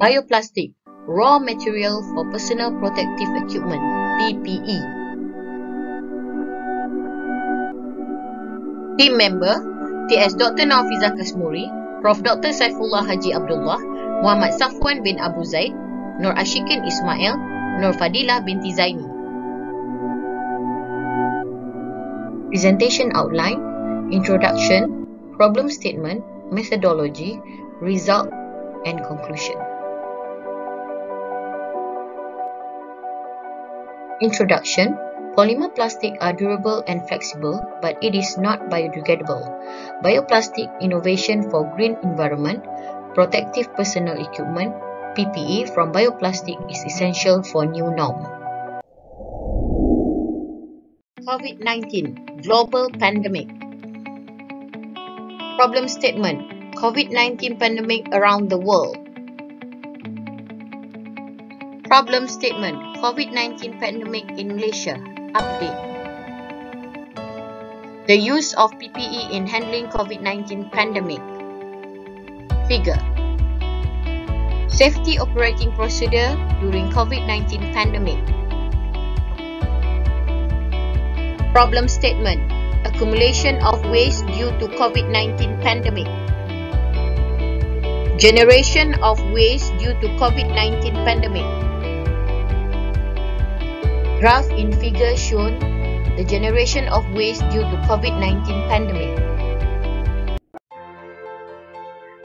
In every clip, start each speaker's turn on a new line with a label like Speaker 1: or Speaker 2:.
Speaker 1: Bioplastic, raw material for personal protective equipment, PPE. Team member, TS Dr. Nafiza Kasmuri, Prof. Dr. Saifullah Haji Abdullah, Muhammad Safwan bin Abu Zaid, Nur Ashikin Ismail, Nur Fadilah binti Zaini. Presentation outline, introduction, problem statement, methodology, result and conclusion. Introduction Polymer plastic are durable and flexible, but it is not biodegradable. Bioplastic innovation for green environment, protective personal equipment, PPE from bioplastic is essential for new norm. COVID-19 Global Pandemic Problem Statement COVID-19 Pandemic around the world Problem Statement COVID-19 Pandemic in Malaysia Update. The use of PPE in handling COVID-19 pandemic. Figure. Safety operating procedure during COVID-19 pandemic. Problem statement Accumulation of waste due to COVID-19 pandemic. Generation of waste due to COVID-19 pandemic Graph in figure shown the generation of waste due to COVID-19 pandemic.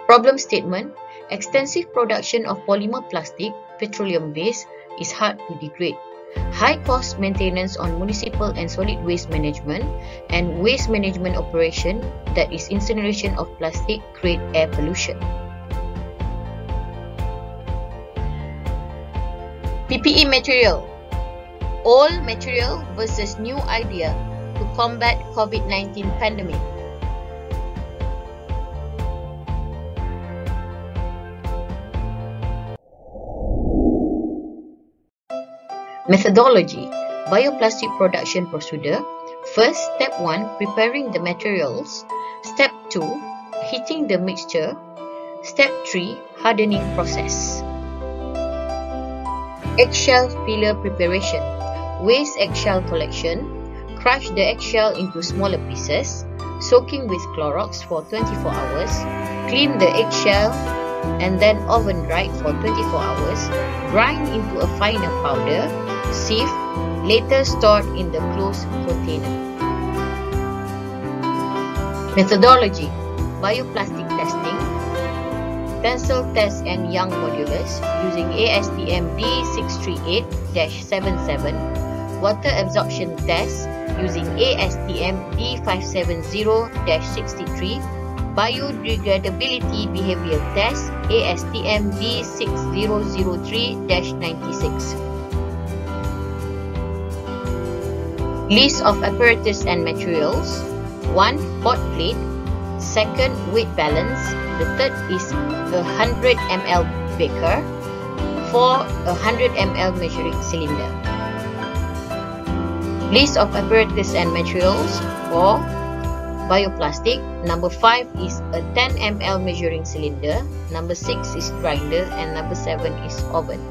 Speaker 1: Problem statement Extensive production of polymer plastic, petroleum waste is hard to degrade. High cost maintenance on municipal and solid waste management and waste management operation that is incineration of plastic create air pollution. PPE material Old material versus new idea to combat COVID-19 pandemic. Methodology Bioplastic production procedure First, step 1 preparing the materials. Step 2 heating the mixture. Step 3 hardening process. Eggshell filler preparation Waste eggshell collection Crush the eggshell into smaller pieces. Soaking with Clorox for 24 hours. Clean the eggshell and then oven dried for 24 hours. Grind into a finer powder sieve, later stored in the closed container. Methodology Bioplastic testing tensile test and Young modulus using ASTM D638-77 Water absorption test using ASTM D570-63 Biodegradability behavior test ASTM D6003-96 List of apparatus and materials 1. Hot plate 2nd. Weight balance The third is a 100 ml beaker 4. A 100 ml measuring cylinder List of apparatus and materials for bioplastic. Number 5 is a 10 ml measuring cylinder. Number 6 is grinder. And number 7 is oven.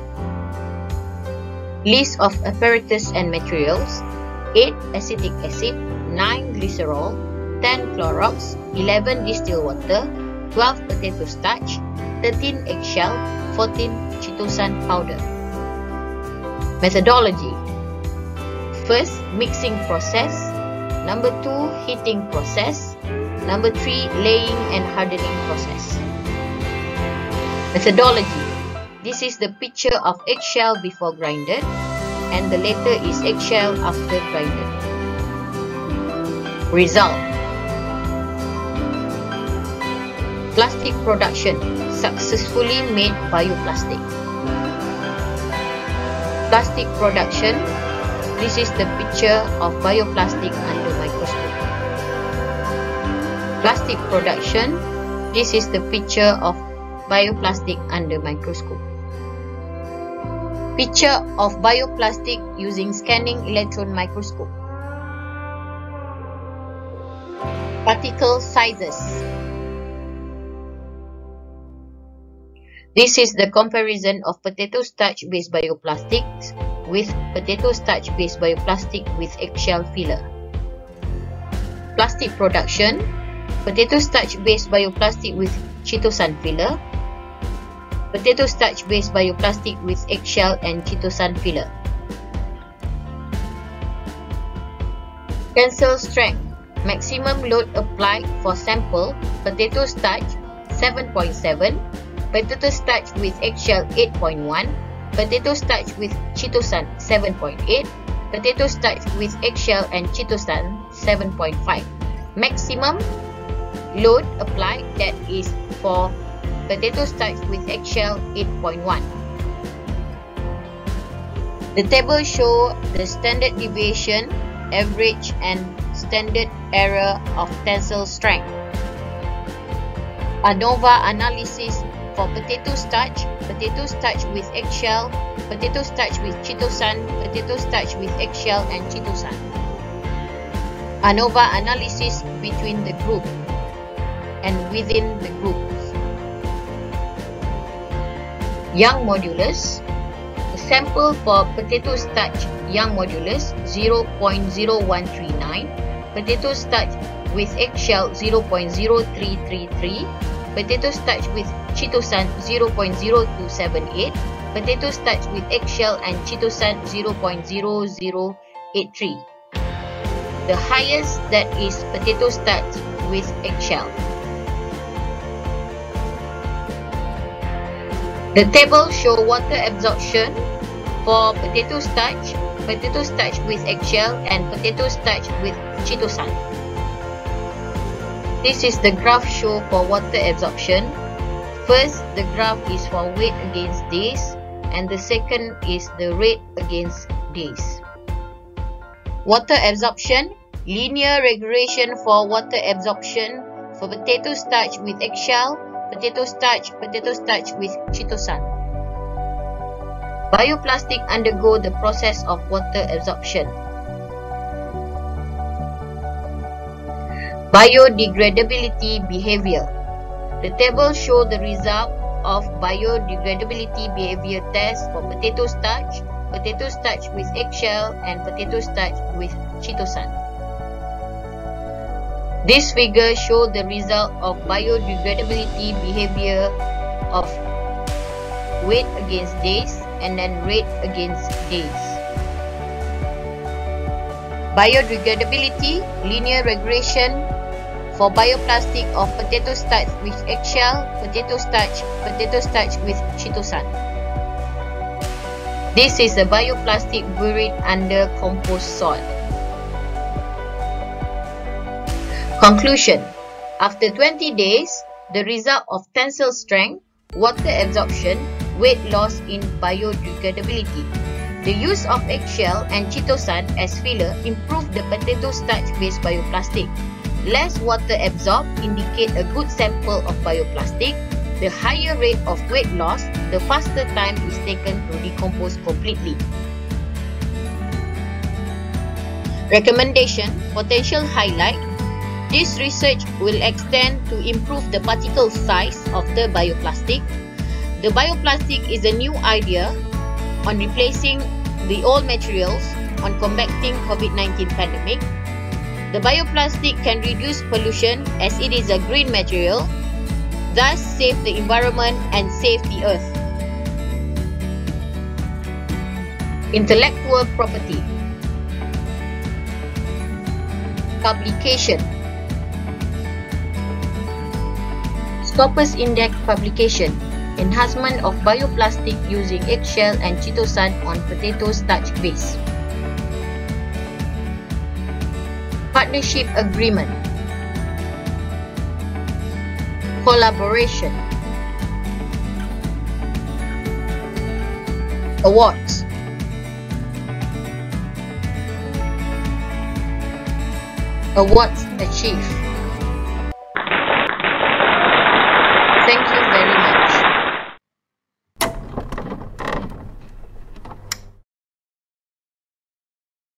Speaker 1: List of apparatus and materials. 8 acetic acid, 9 glycerol, 10 Clorox, 11 distilled water, 12 potato starch, 13 eggshell, 14 chitosan powder. Methodology First, mixing process. Number 2, heating process. Number 3, laying and hardening process. Methodology This is the picture of eggshell before grinded and the latter is eggshell after grinded. Result Plastic production successfully made bioplastic. Plastic production This is the picture of bioplastic under microscope. Plastic production This is the picture of bioplastic under microscope. Picture of bioplastic using scanning electron microscope. Particle sizes. This is the comparison of potato starch-based bioplastics with potato starch-based bioplastic with eggshell filler. Plastic production, potato starch-based bioplastic with chitosan filler, potato starch-based bioplastic with eggshell and chitosan filler. Tensile strength, maximum load applied for sample potato starch 7.7 potato starch with eggshell 8.1, potato starch with chitosan 7.8, potato starch with eggshell and chitosan 7.5. Maximum load applied that is for potato starch with eggshell 8.1. The table show the standard deviation, average and standard error of tensile strength. ANOVA analysis for potato starch, potato starch with eggshell, potato starch with chitosan, potato starch with eggshell and chitosan. ANOVA analysis between the group and within the groups. Young modulus. The sample for potato starch young modulus 0.0139, potato starch with eggshell 0.0333, potato starch with chitosan 0.0278, potato starch with eggshell and chitosan 0.0083. The highest that is potato starch with eggshell. The table show water absorption for potato starch, potato starch with eggshell and potato starch with chitosan. This is the graph show for water absorption. First, the graph is for weight against days and the second is the rate against days. Water absorption, linear regression for water absorption for potato starch with eggshell, potato starch, potato starch with chitosan. Bioplastic undergo the process of water absorption. Biodegradability behavior. The table show the result of biodegradability behavior test for potato starch, potato starch with eggshell and potato starch with chitosan. This figure shows the result of biodegradability behavior of weight against days and then rate against days. Biodegradability, linear regression, for bioplastic of potato starch with eggshell, potato starch, potato starch with chitosan. This is a bioplastic buried under compost soil. Conclusion After 20 days, the result of tensile strength, water absorption, weight loss in biodegradability. The use of eggshell and chitosan as filler improved the potato starch-based bioplastic. Less water absorbed indicate a good sample of bioplastic. The higher rate of weight loss, the faster time is taken to decompose completely. Recommendation Potential highlight This research will extend to improve the particle size of the bioplastic. The bioplastic is a new idea on replacing the old materials on combating COVID-19 pandemic the bioplastic can reduce pollution as it is a green material, thus save the environment and save the earth. Intellectual property. Publication. Scopus Index publication. Enhancement of bioplastic using eggshell and chitosan on potato starch base Partnership Agreement Collaboration Awards. Awards achieved